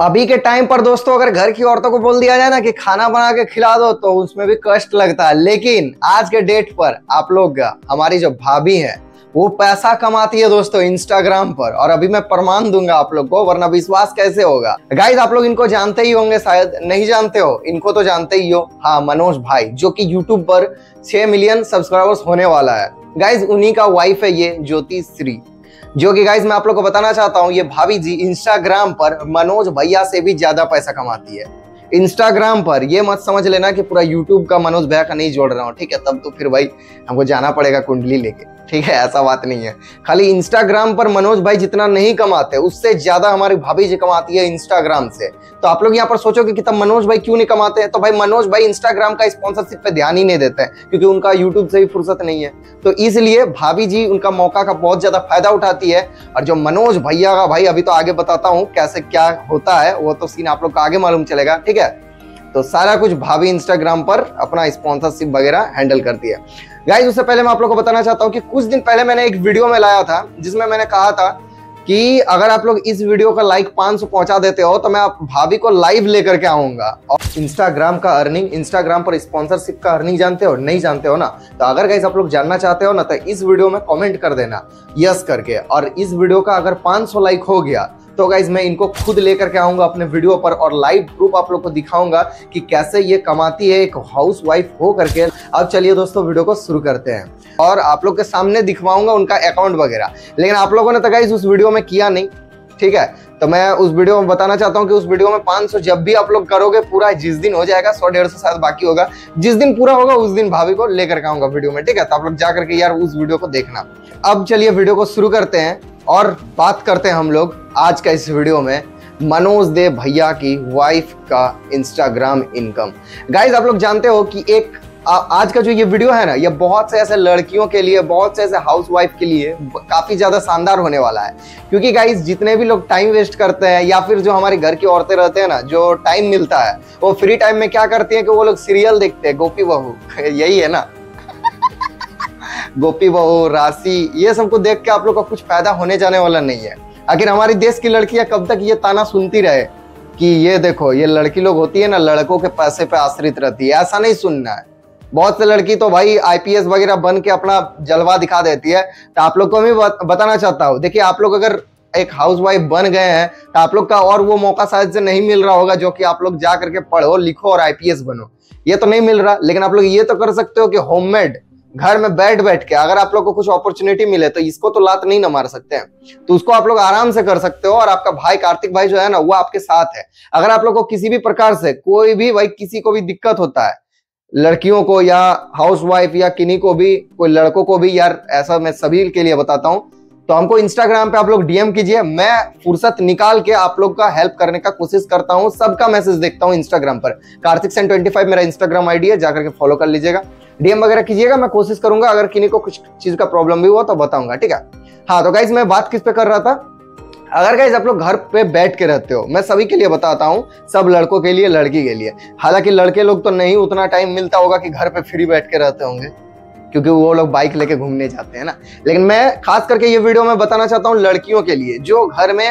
अभी के टाइम पर दोस्तों, अगर घर की औरतों को बोल दिया जाए ना कि खाना बना के खिला दो तो उसमें भी कष्ट लगता है। लेकिन आज के डेट पर आप लोग, हमारी जो भाभी है, वो पैसा कमाती है दोस्तों इंस्टाग्राम पर। और अभी मैं प्रमाण दूँगा आप लोग को, वरना विश्वास कैसे होगा? गाइज़ आप लोग इनको जानते ही होंगे शायद। नहीं जानते हो? इनको तो जानते ही हो। हाँ मनोज भाई, जो कि यूट्यूब पर छह मिलियन सब्सक्राइबर्स होने वाला है। गाइज़ उन्हीं का वाइफ है ये, ज्योति श्री। जो कि गाइज़ मैं आप लोग को बताना चाहता हूँ, ये भाभी जी इंस्टाग्राम पर मनोज भैया से भी ज़्यादा पैसा कमाती है। इंस्टाग्राम पर ये मत समझ लेना कि पूरा यूट्यूब का मनोज भैया का नहीं जोड़ रहा हूँ, ठीक है? तब तो फिर भाई हमको जाना पड़ेगा कुंडली लेके। ठीक है, ऐसा बात नहीं है। खाली इंस्टाग्राम पर मनोज भाई जितना नहीं कमाते, उससे ज़्यादा हमारी भाभी जी कमाती है इंस्टाग्राम से। तो आप लोग यहाँ पर सोचोगे कि तब मनोज भाई क्यों नहीं कमाते हैं? तो भाई मनोज भाई इंस्टाग्राम का स्पॉन्सरशिप पे ध्यान ही नहीं देते हैं, क्योंकि उनका यूट्यूब से भी फुर्सत नहीं है। तो इसलिए भाभी जी उनका मौका का बहुत ज़्यादा फ़ायदा उठाती है। और जो मनोज भैया का भाई, अभी तो आगे बताता हूँ कैसे क्या होता है, वो तो सीन आप लोग का आगे मालूम चलेगा, ठीक है? तो सारा कुछ भाभी इंस्टाग्राम पर अपना स्पॉन्सरशिप वगैरह हैंडल करती है। गाइज़ उससे पहले मैं आप लोग को बताना चाहता हूँ कि कुछ दिन पहले मैंने एक वीडियो में लाया था, जिसमें मैंने कहा था कि अगर आप लोग इस वीडियो का लाइक 500 पहुँचा देते हो तो मैं आप भाभी को लाइव लेकर के आऊँगा। और इंस्टाग्राम का अर्निंग इंस्टाग्राम पर स्पॉन्सरशिप का अर्निंग जानते हो, नहीं जानते हो ना? तो अगर गाइज़ आप लोग जानना चाहते हो ना तो इस वीडियो में कमेंट कर देना। यस करके। और इस वीडियो का अगर 500 लाइक हो गया तो गाइज़ मैं इनको खुद लेकर के आऊँगा अपने वीडियो पर और लाइव प्रूफ आप लोग को दिखाऊँगा कि कैसे ये कमाती है, एक हाउस वाइफ हो करके। अब चलिए दोस्तों वीडियो को शुरू करते हैं। और आप लोग के सामने दिखवाऊँगा उनका अकाउंट वगैरह। लेकिन आप लोगों ने तो गाइज़ उस वीडियो में किया नहीं। ठीक है? तो मैं उस वीडियो में बताना चाहता हूँ कि उस वीडियो में 500 जब भी आप लोग करोगे, पूरा जिस दिन हो जाएगा, सौ डेढ़ सौ शायद बाकी होगा। जिस दिन पूरा होगा, उस दिन भाभी को लेकर के आऊँगा वीडियो में, ठीक है? तो आप लोग जा करके यार उस वीडियो को देखना। अब चलिए वीडियो को शुरू करते हैं और बात करते हैं हम लोग आज का इस वीडियो में मनोज देव भैया की वाइफ का इंस्टाग्राम इनकम गाइज़ आप लोग जानते हो कि एक आज का जो ये वीडियो है ना, ये बहुत से ऐसे लड़कियों के लिए, बहुत से ऐसे हाउस वाइफ के लिए काफ़ी ज़्यादा शानदार होने वाला है। क्योंकि गाइज़ जितने भी लोग टाइम वेस्ट करते हैं, या फिर जो हमारे घर की औरतें रहते हैं ना, जो टाइम मिलता है, वो फ्री टाइम में क्या करती है कि वो लोग सीरियल देखते हैं, गोपी बहू, यही है ना। गोपी बहू, राशि, ये सबको देख के आप लोग का कुछ फ़ायदा होने जाने वाला नहीं है। आखिर हमारी देश की लड़कियाँ कब तक ये ताना सुनती रहे कि ये देखो, ये लड़की लोग होती है ना, लड़कों के पैसे पे आश्रित रहती है, ऐसा नहीं सुनना है। बहुत से लड़की तो भाई आईपीएस वगैरह बन के अपना जलवा दिखा देती है। तो आप लोग को मैं बताना चाहता हूँ। देखिए, आप लोग अगर एक हाउस वाइफ बन गए हैं तो आप लोग का और वो मौका शायद से नहीं मिल रहा होगा जो कि आप लोग जा करके पढ़ो, लिखो और आईपीएस बनो। ये तो नहीं मिल रहा, लेकिन आप लोग ये तो कर सकते हो कि होममेड घर में बैठ बैठ के अगर आप लोग को कुछ अपॉर्चुनिटी मिले तो इसको तो लात नहीं ना मार सकते हैं। तो उसको आप लोग आराम से कर सकते हो और आपका भाई, कार्तिक भाई जो है ना, वो आपके साथ है। अगर आप लोग को किसी भी प्रकार से कोई भी, भाई, किसी को भी दिक्कत होता है लड़कियों को या हाउस वाइफ या किन्हीं को भी, कोई लड़कों को भी यार, ऐसा मैं सभी के लिए बताता हूँ। तो हमको इंस्टाग्राम पे आप लोग डीएम कीजिए, मैं फुर्सत निकाल के आप लोग का हेल्प करने का कोशिश करता हूँ, सबका मैसेज देखता हूँ इंस्टाग्राम पर। कार्तिक सेन ट्वेंटी फाइव मेरा इंस्टाग्राम आईडी है, जाकर के फॉलो कर लीजिएगा। डीएम वगैरह कीजिएगा, मैं कोशिश करूँगा, अगर किन्हीं को कुछ चीज़ का प्रॉब्लम भी हुआ तो बताऊँगा, ठीक है? हाँ तो गाइज़ मैं बात किस पे कर रहा था? अगर गाइज़ आप लोग घर पे बैठ के रहते हो, मैं सभी के लिए बताता हूँ, सब लड़कों के लिए, लड़की के लिए। हालाँकि लड़के लोग तो नहीं उतना टाइम मिलता होगा कि घर पे फ्री बैठ के रहते होंगे, क्योंकि वो लोग बाइक लेके घूमने जाते हैं ना। लेकिन मैं खास करके ये वीडियो में बताना चाहता हूँ लड़कियों के लिए, जो घर में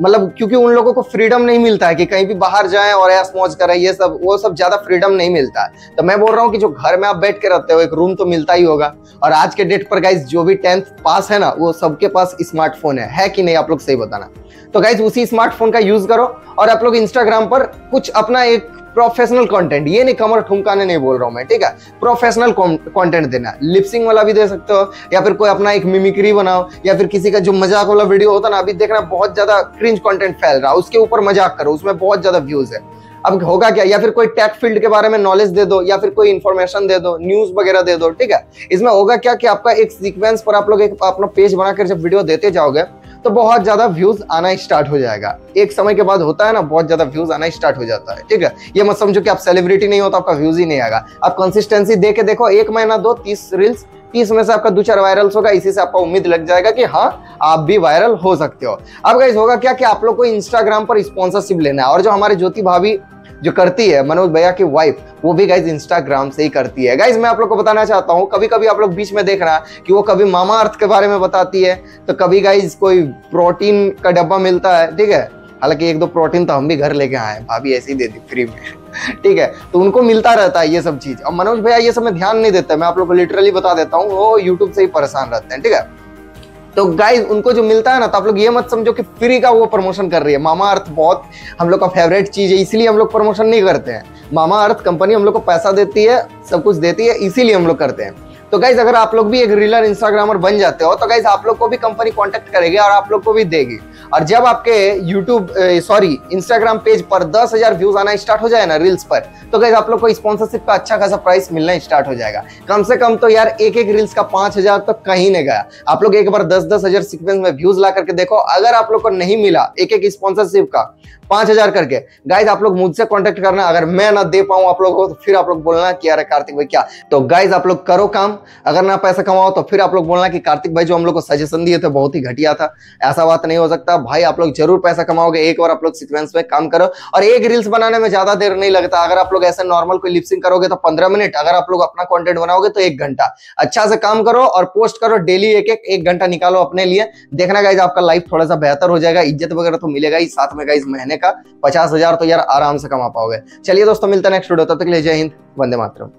मतलब क्योंकि उन लोगों को फ्रीडम नहीं मिलता है कि कहीं भी बाहर जाएँ और ऐस मौज करें ये सब वो सब ज़्यादा फ्रीडम नहीं मिलता है। तो मैं बोल रहा हूँ कि जो घर में आप बैठ के रहते हो एक रूम तो मिलता ही होगा। और आज के डेट पर गाइज़ जो भी टेंथ पास है ना वो सबके पास स्मार्टफ़ोन है, है कि नहीं आप लोग सही बताना। तो गाइज़ उसी स्मार्टफ़ोन का यूज़ करो और आप लोग इंस्टाग्राम पर कुछ अपना एक प्रोफेशनल कंटेंट ये नहीं कमर ठुमकाने नहीं बोल रहा हूँ मैं ठीक है? प्रोफेशनल कंटेंट देना। लिपसिंग वाला भी दे सकते हो या फिर कोई अपना एक मिमिक्री बनाओ या फिर किसी का जो मज़ाक वाला वीडियो होता ना अभी देखना बहुत ज़्यादा क्रिंज कंटेंट फैल रहा है उसके ऊपर मज़ाक करो, उसमें बहुत ज़्यादा व्यूज़ है। अब होगा क्या? या फिर कोई टेक फ़ील्ड के बारे में नॉलेज दे दो, या फिर कोई इन्फॉर्मेशन दे दो न्यूज़ वगैरह दे दो, ठीक है? इसमें होगा क्या कि आपका एक सीक्वेंस पर आप लोग एक अपना पेज बनाकर जब वीडियो देते जाओगे तो बहुत ज़्यादा व्यूज़ आना स्टार्ट हो जाएगा। एक समय के बाद होता है ना, बहुत ज़्यादा व्यूज़ आना स्टार्ट हो जाता है, ठीक है? ये मत समझो कि आप सेलिब्रिटी नहीं हो तो आपका व्यूज़ ही नहीं आएगा। आप कंसिस्टेंसी दे देखो, एक महीना दो, तीस रील्स तीस में से आपका दो चार वायरल्स होगा, इसी से आपको उम्मीद लग जाएगा कि हाँ आप भी वायरल हो सकते हो। अब गाइस होगा क्या कि आप लोग को इंस्टाग्राम पर स्पॉन्सरशिप लेना है और जो हमारे ज्योति भाभी जो करती है, मनोज भैया की वाइफ वो भी गाइज़ इंस्टाग्राम से ही करती है। गाइज़ मैं आप लोग को बताना चाहता हूँ कभी कभी आप लोग बीच में देखना कि वो कभी मामा अर्थ के बारे में बताती है तो कभी गाइज़ कोई प्रोटीन का डब्बा मिलता है, ठीक है? हालाँकि एक दो प्रोटीन तो हम भी घर लेके आए भाभी ऐसे ही दे दी फ्री में। ठीक है तो उनको मिलता रहता है ये सब चीज़। और मनोज भैया ये सब में ध्यान नहीं देता, मैं आप लोग को लिटरली बता देता हूँ, वो यूट्यूब से ही परेशान रहते हैं, ठीक है? तो गाइज़ उनको जो मिलता है ना तो आप लोग ये मत समझो कि फ्री का वो प्रमोशन कर रही है। मामा अर्थ बहुत हम लोग का फेवरेट चीज़ है, इसीलिए हम लोग प्रमोशन नहीं करते हैं। मामा अर्थ कंपनी हम लोग को पैसा देती है, सब कुछ देती है, इसीलिए हम लोग करते हैं। तो गाइज़ अगर आप लोग भी एक रीलर इंस्टाग्रामर बन जाते हो तो गाइज़ आप लोग को भी कंपनी कॉन्टेक्ट करेगी और आप लोग को भी देगी। और जब आपके यूट्यूब सॉरी इंस्टाग्राम पेज पर दस हज़ार व्यूज़ आना स्टार्ट हो जाए ना रील्स पर तो गाइज़ आप लोग को स्पॉन्सरशिप का अच्छा खासा प्राइस मिलना स्टार्ट हो जाएगा। कम से कम तो यार एक एक रील्स का पाँच हज़ार तो कहीं नहीं गया। आप लोग एक बार दस दस हज़ार सिक्वेंस में व्यूज़ ला करके देखो, अगर आप लोग को नहीं मिला एक एक स्पॉन्सरशिप का पाँच हज़ार करके गाइज़ आप लोग मुझसे कांटेक्ट करना, अगर मैं ना दे पाऊँ आप लोग को तो फिर आप लोग बोलना कि अरे कार्तिक भाई क्या? तो गाइज़ आप लोग करो काम। अगर ना पैसा कमाओ तो फिर आप लोग बोलना कि कार्तिक भाई जो हम लोग को सजेशन दिए थे, बहुत ही घटिया था। ऐसा बात नहीं हो सकता। भाई, आप लोग ज़रूर पैसा कमाओगे, एक बार आप लोग सिक्वेंस में काम करो। और एक रील्स बनाने में ज़्यादा देर नहीं लगता। अगर आप लोग ऐसे नॉर्मल कोई लिपसिंग करोगे तो पंद्रह मिनट, अगर आप लोग अपना कॉन्टेंट बनाओगे तो एक घंटा। अच्छा से काम करो और पोस्ट करो डेली एक एक एक घंटा निकालो अपने लिए। देखना गाइज़ आपका लाइफ थोड़ा सा बेहतर हो जाएगा। इज़्ज़त वगैरह तो मिलेगा ही साथ में गाइज़ महीने का। पचास हज़ार तो यार आराम से कमा पाओगे। चलिए दोस्तों, मिलते हैं नेक्स्ट वीडियो तब तक ले जय हिंद, वंदे मातरम।